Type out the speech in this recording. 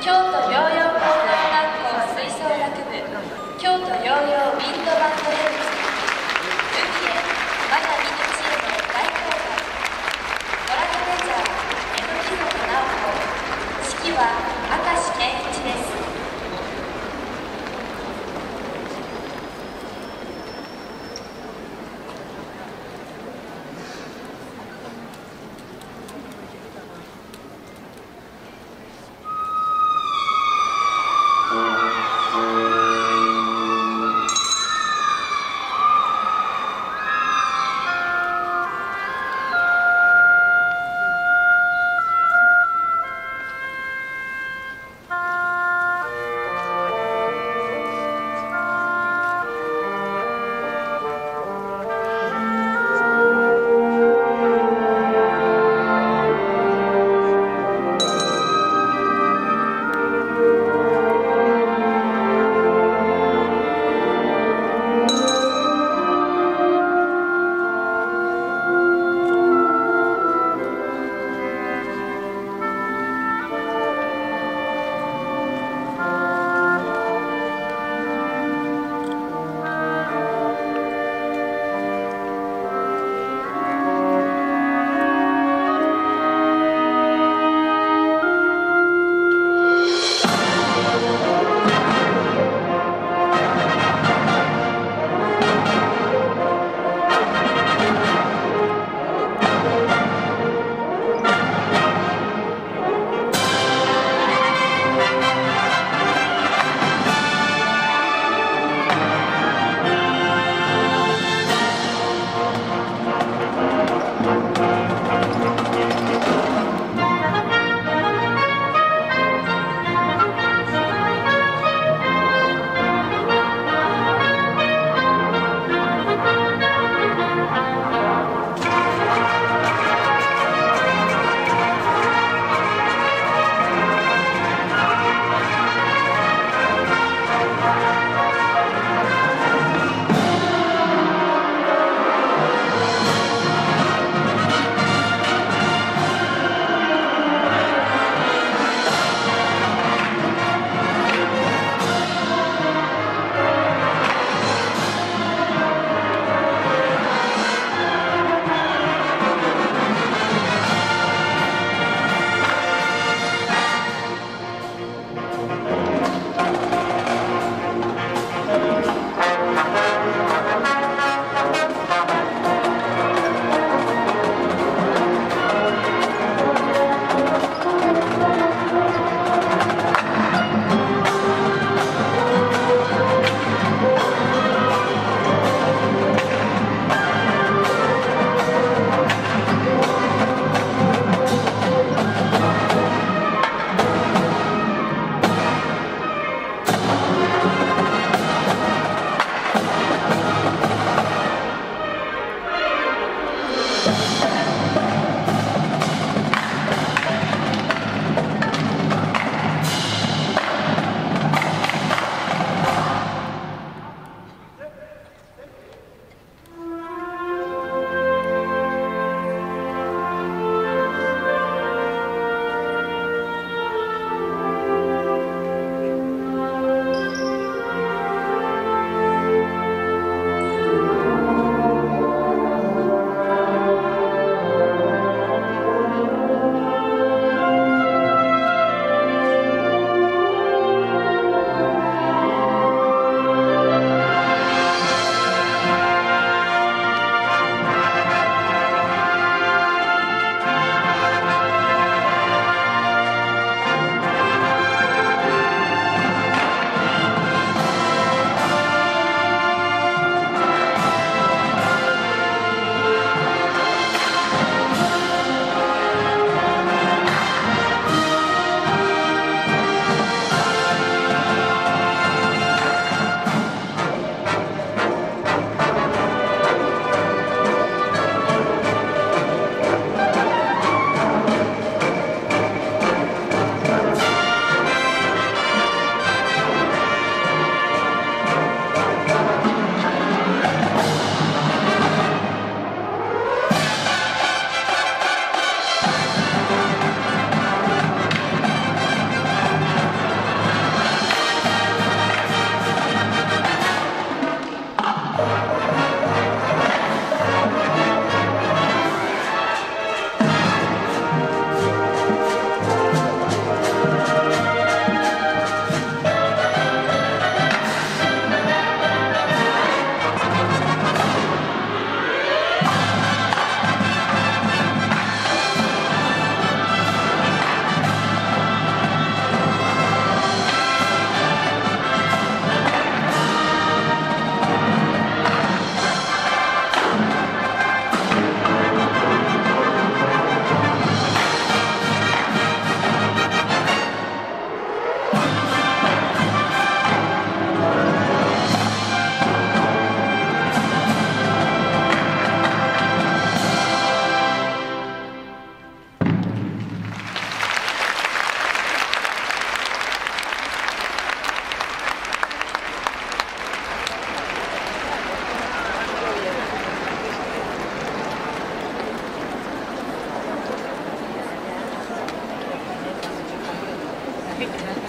叫做“摇摇”。Gracias.